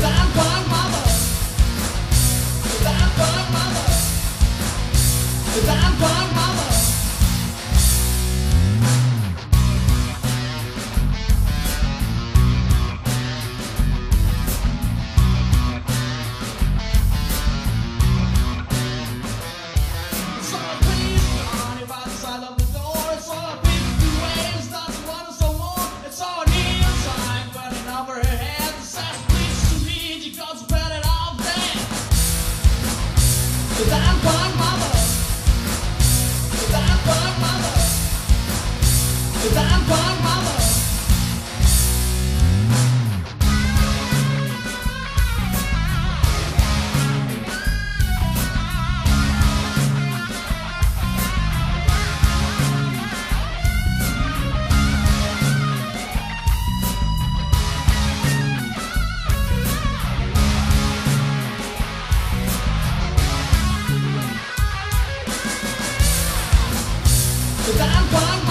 Bye. Cause I'm fine, Cause I'm fine,